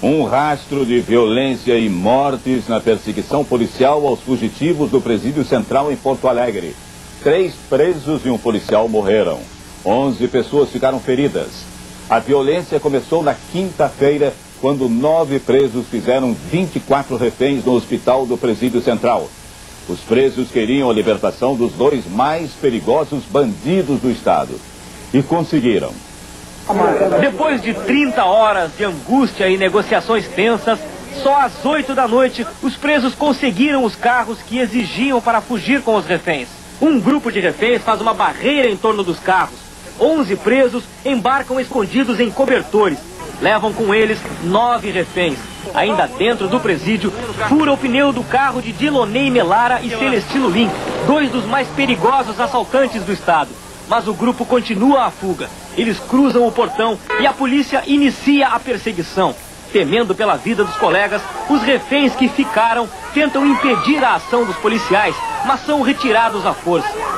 Um rastro de violência e mortes na perseguição policial aos fugitivos do presídio central em Porto Alegre. Três presos e um policial morreram. Onze pessoas ficaram feridas. A violência começou na quinta-feira, quando nove presos fizeram 24 reféns no hospital do presídio central. Os presos queriam a libertação dos dois mais perigosos bandidos do estado. E conseguiram. Depois de 30 horas de angústia e negociações tensas, só às 8 da noite os presos conseguiram os carros que exigiam para fugir com os reféns. Um grupo de reféns faz uma barreira em torno dos carros. 11 presos embarcam escondidos em cobertores. Levam com eles nove reféns. Ainda dentro do presídio, fura o pneu do carro de Dilonei Melara e Celestino Lim, dois dos mais perigosos assaltantes do estado. Mas o grupo continua a fuga. Eles cruzam o portão e a polícia inicia a perseguição. Temendo pela vida dos colegas, os reféns que ficaram tentam impedir a ação dos policiais, mas são retirados à força.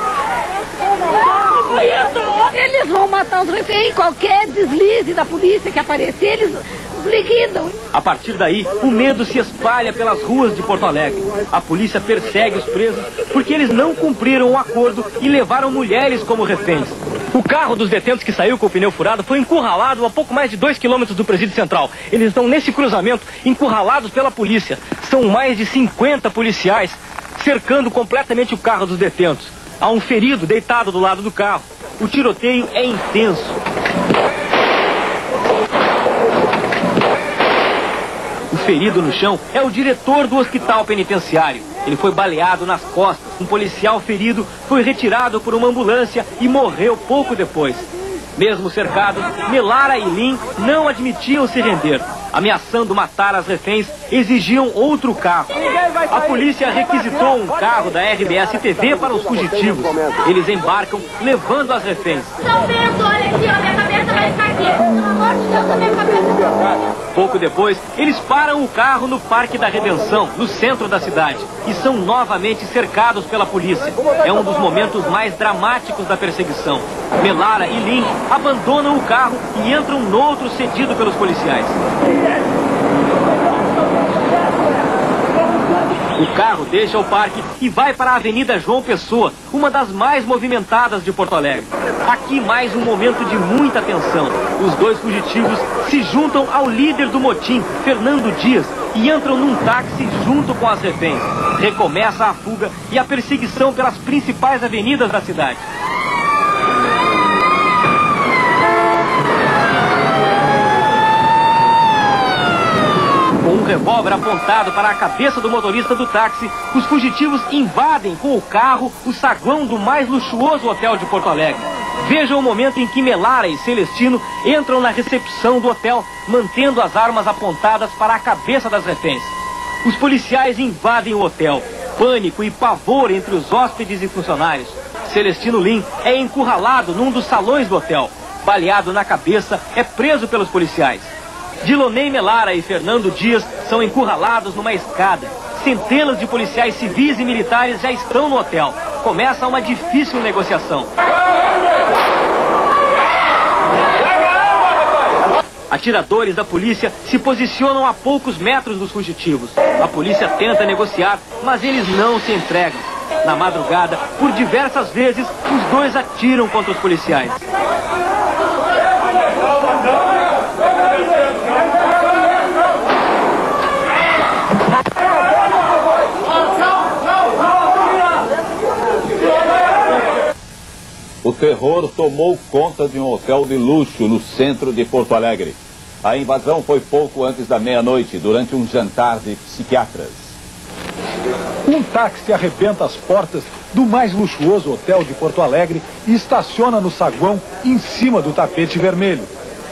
Eles vão matar os reféns. Qualquer deslize da polícia que aparecer, eles liquidam. A partir daí, o medo se espalha pelas ruas de Porto Alegre. A polícia persegue os presos porque eles não cumpriram o acordo e levaram mulheres como reféns. O carro dos detentos que saiu com o pneu furado foi encurralado a pouco mais de dois quilômetros do presídio central. Eles estão nesse cruzamento, encurralados pela polícia. São mais de 50 policiais cercando completamente o carro dos detentos. Há um ferido deitado do lado do carro. O tiroteio é intenso. O ferido no chão é o diretor do hospital penitenciário. Ele foi baleado nas costas. Um policial ferido foi retirado por uma ambulância e morreu pouco depois. Mesmo cercados, Melara e Lin não admitiam se render. Ameaçando matar as reféns, exigiam outro carro. A polícia requisitou um carro da RBS TV para os fugitivos. Eles embarcam, levando as reféns. Aqui, ficar aqui. Pelo amor de Deus, cabeça. Pouco depois, eles param o carro no Parque da Redenção, no centro da cidade, e são novamente cercados pela polícia. É um dos momentos mais dramáticos da perseguição. Melara e Lin abandonam o carro e entram no outro cedido pelos policiais. O carro deixa o parque e vai para a Avenida João Pessoa, uma das mais movimentadas de Porto Alegre. Aqui mais um momento de muita tensão. Os dois fugitivos se juntam ao líder do motim, Fernando Dias, e entram num táxi junto com as reféns. Recomeça a fuga e a perseguição pelas principais avenidas da cidade. Um revólver apontado para a cabeça do motorista do táxi, os fugitivos invadem com o carro o saguão do mais luxuoso hotel de Porto Alegre. Veja o momento em que Melara e Celestino entram na recepção do hotel, mantendo as armas apontadas para a cabeça das reféns. Os policiais invadem o hotel. Pânico e pavor entre os hóspedes e funcionários. Celestino Lim é encurralado num dos salões do hotel. Baleado na cabeça, é preso pelos policiais. Dilonei Melara e Fernando Dias são encurralados numa escada. Centenas de policiais civis e militares já estão no hotel. Começa uma difícil negociação. Atiradores da polícia se posicionam a poucos metros dos fugitivos. A polícia tenta negociar, mas eles não se entregam. Na madrugada, por diversas vezes, os dois atiram contra os policiais. Terror tomou conta de um hotel de luxo no centro de Porto Alegre. A invasão foi pouco antes da meia-noite, durante um jantar de psiquiatras. Um táxi arrebenta as portas do mais luxuoso hotel de Porto Alegre e estaciona no saguão em cima do tapete vermelho.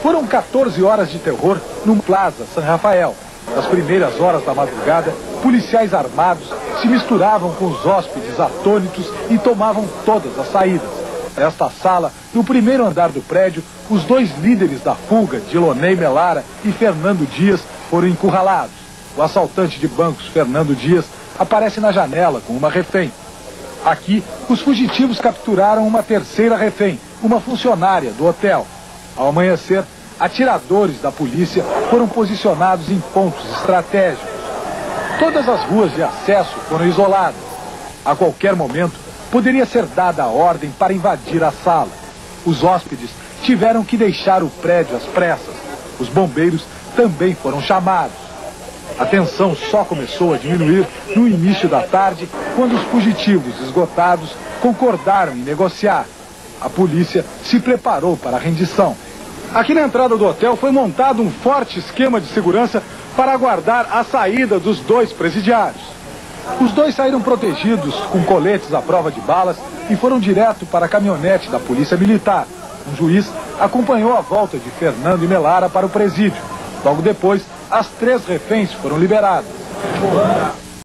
Foram 14 horas de terror num Plaza San Rafael. Nas primeiras horas da madrugada, policiais armados se misturavam com os hóspedes atônitos e tomavam todas as saídas. Nesta sala, no primeiro andar do prédio, os dois líderes da fuga, Dilonei Melara e Fernando Dias, foram encurralados. O assaltante de bancos, Fernando Dias, aparece na janela com uma refém. Aqui, os fugitivos capturaram uma terceira refém, uma funcionária do hotel. Ao amanhecer, atiradores da polícia foram posicionados em pontos estratégicos. Todas as ruas de acesso foram isoladas. A qualquer momento, poderia ser dada a ordem para invadir a sala. Os hóspedes tiveram que deixar o prédio às pressas. Os bombeiros também foram chamados. A tensão só começou a diminuir no início da tarde, quando os fugitivos esgotados concordaram em negociar. A polícia se preparou para a rendição. Aqui na entrada do hotel foi montado um forte esquema de segurança para aguardar a saída dos dois presidiários. Os dois saíram protegidos com coletes à prova de balas e foram direto para a caminhonete da Polícia Militar. Um juiz acompanhou a volta de Fernando e Melara para o presídio. Logo depois, as três reféns foram liberadas.